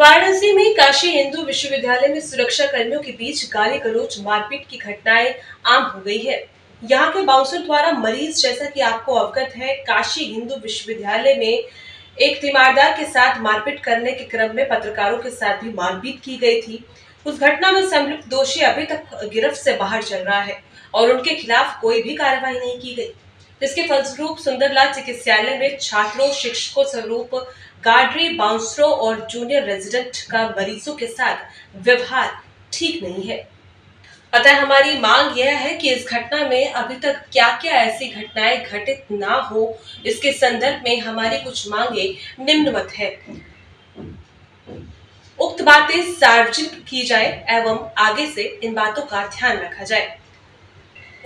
वाराणसी में काशी हिंदू विश्वविद्यालय में सुरक्षा कर्मियों के बीच गाली गलोच मारपीट की घटनाएँ आम हो गई है। यहाँ के बाउंसर द्वारा मरीज़ जैसा कि आपको अवगत है, काशी हिंदू विश्वविद्यालय में एक तीमारदार के साथ मारपीट करने के क्रम में पत्रकारों के साथ भी मारपीट की गई थी। उस घटना में संलिप्त दोषी अभी तक गिरफ्त से बाहर चल रहा है और उनके खिलाफ कोई भी कार्रवाई नहीं की गई। इसके फलस्वरूप सुंदरलाल चिकित्सालय में छात्रों, शिक्षकों स्वरूप गार्डरी बाउंसरों और जूनियर रेजिडेंट का मरीजों के साथ व्यवहार ठीक नहीं है। अतः हमारी मांग यह है कि इस घटना में अभी तक क्या क्या ऐसी घटनाएँ घटित ना हो, इसके संदर्भ में हमारी कुछ मांगे निम्नवत है। उक्त बातें सार्वजनिक की जाए एवं आगे से इन बातों का ध्यान रखा जाए।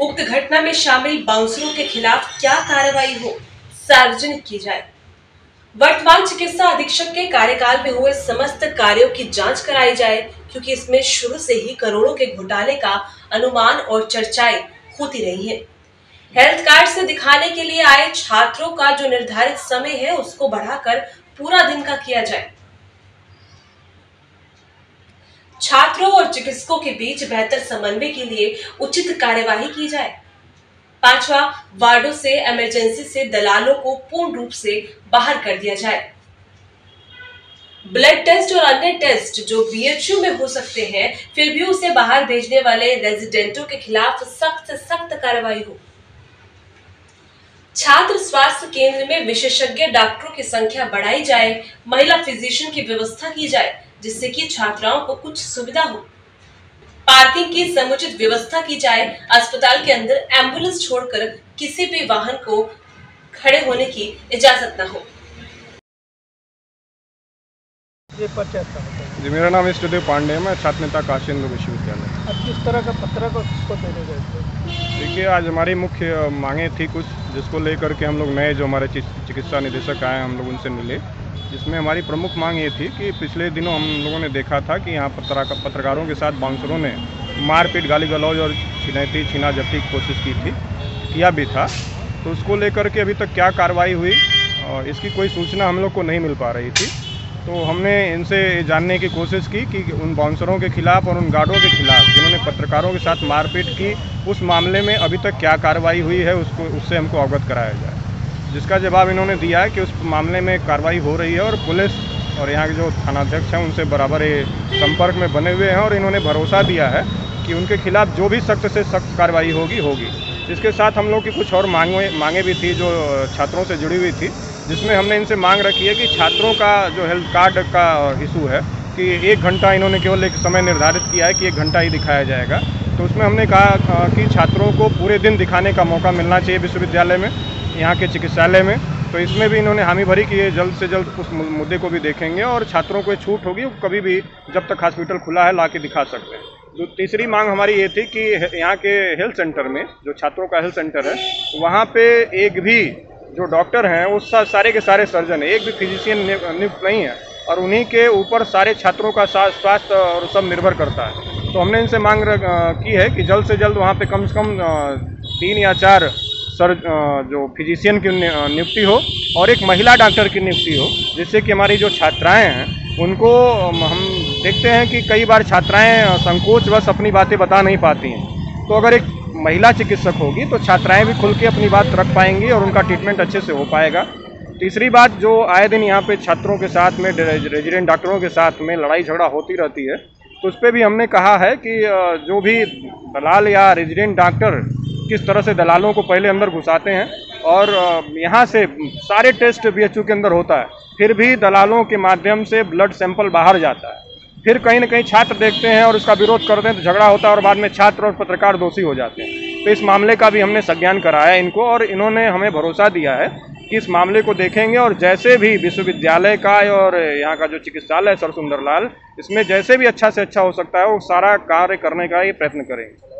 उक्त घटना में शामिल बाउंसरों के खिलाफ क्या कार्रवाई हो, सार्वजनिक की जाए। वर्तमान चिकित्सा अधीक्षक के कार्यकाल में हुए समस्त कार्यों की जाँच कराई जाए, क्योंकि इसमें शुरू से ही करोड़ों के घोटाले का अनुमान और चर्चाएँ होती रही हैं। हेल्थ कार्ड से दिखाने के लिए आए छात्रों का जो निर्धारित समय है, उसको बढ़ाकर पूरा दिन का किया जाए छात्रों और चिकित्सकों के बीच बेहतर समन्वय के लिए उचित कार्यवाही की जाए पांचवा वार्डो से इमरजेंसी से दलालों को पूर्ण रूप से बाहर कर दिया जाए। ब्लड टेस्ट और अन्य टेस्ट जो बीएचयू में हो सकते हैं, फिर भी उसे बाहर भेजने वाले रेजिडेंटों के खिलाफ सख्त सख्त कार्रवाई हो। छात्र स्वास्थ्य केंद्र में विशेषज्ञ डॉक्टरों की संख्या बढ़ाई जाए, महिला फिजिशियन की व्यवस्था की जाए, जिससे कि छात्राओं को कुछ सुविधा हो। पार्किंग की समुचित व्यवस्था की जाए अस्पताल के अंदर एंबुलेंस छोड़कर किसी भी वाहन को खड़े होने की इजाज़त न हो। जी मेरा नाम इष्टदेव पांडे है। मैं छात्र नेता काशी हिंदू विश्वविद्यालय। अब किस तरह का पत्र को देने गए देखिए आज हमारी मुख्य मांगे थी कुछ जिसको लेकर के हम लोग नए जो हमारे चिकित्सा निदेशक आए हम लोग उनसे मिले। जिसमें हमारी प्रमुख मांग ये थी कि पिछले दिनों हम लोगों ने देखा था कि यहाँ पत्रकारों के साथ बाउंसरों ने मारपीट गाली गलौज और छिनैती छीना जब्ती की कोशिश की थी, किया भी था। तो उसको लेकर के अभी तक क्या कार्रवाई हुई, और इसकी कोई सूचना हम लोग को नहीं मिल पा रही थी। तो हमने इनसे जानने की कोशिश की कि उन बाउंसरों के खिलाफ़ और उन गार्डों के खिलाफ़ जिन्होंने पत्रकारों के साथ मारपीट की, उस मामले में अभी तक क्या कार्रवाई हुई है, उसको उससे हमको अवगत कराया जाए। जिसका जवाब इन्होंने दिया है कि उस मामले में कार्रवाई हो रही है और पुलिस और यहाँ के जो थानाध्यक्ष हैं, उनसे बराबर ये संपर्क में बने हुए हैं और इन्होंने भरोसा दिया है कि उनके खिलाफ जो भी सख्त से सख्त कार्रवाई होगी होगी। इसके साथ हम लोग की कुछ और मांगे मांगे भी थी जो छात्रों से जुड़ी हुई थी, जिसमें हमने इनसे मांग रखी है कि छात्रों का जो हेल्थ कार्ड का इशू है कि एक घंटा इन्होंने केवल एक समय निर्धारित किया है कि एक घंटा ही दिखाया जाएगा। तो उसमें हमने कहा कि छात्रों को पूरे दिन दिखाने का मौका मिलना चाहिए विश्वविद्यालय में। यहाँ के चिकित्सालय में। तो इसमें भी इन्होंने हामी भरी की है जल्द से जल्द उस मुद्दे को भी देखेंगे और छात्रों को छूट होगी कभी भी जब तक हॉस्पिटल खुला है ला के दिखा सकते हैं। जो तीसरी मांग हमारी ये थी कि यहाँ के हेल्थ सेंटर में, जो छात्रों का हेल्थ सेंटर है, वहाँ पे एक भी जो डॉक्टर हैं, वो सारे के सारे सर्जन एक भी फिजिशियन नियुक्त नहीं है और उन्हीं के ऊपर सारे छात्रों का स्वास्थ्य और सब निर्भर करता है। तो हमने इनसे मांग की है कि जल्द से जल्द वहाँ पे कम से कम तीन या चार सर जो फिजिशियन की नियुक्ति हो और एक महिला डॉक्टर की नियुक्ति हो, जिससे कि हमारी जो छात्राएँ हैं, उनको हम देखते हैं कि कई बार छात्राएँ संकोच बस अपनी बातें बता नहीं पाती हैं। तो अगर एक महिला चिकित्सक होगी तो छात्राएँ भी खुल के अपनी बात रख पाएँगी और उनका ट्रीटमेंट अच्छे से हो पाएगा। तीसरी बात, जो आए दिन यहाँ पे छात्रों के साथ में रेजिडेंट डॉक्टरों के साथ में लड़ाई झगड़ा होती रहती है तो उस पर भी हमने कहा है कि जो भी दलाल या रेजिडेंट डॉक्टर किस तरह से दलालों को पहले अंदर घुसाते हैं और यहाँ से सारे टेस्ट बीएचयू के अंदर होता है, फिर भी दलालों के माध्यम से ब्लड सैंपल बाहर जाता है। फिर कहीं ना कहीं छात्र देखते हैं और उसका विरोध करते हैं तो झगड़ा होता है और बाद में छात्र और पत्रकार दोषी हो जाते हैं। तो इस मामले का भी हमने संज्ञान कराया इनको और इन्होंने हमें भरोसा दिया है कि इस मामले को देखेंगे और जैसे भी विश्वविद्यालय का और यहाँ का जो चिकित्सालय है सर सुंदरलाल इसमें जैसे भी अच्छा से अच्छा हो सकता है, वो सारा कार्य करने का ये प्रयत्न करेंगे।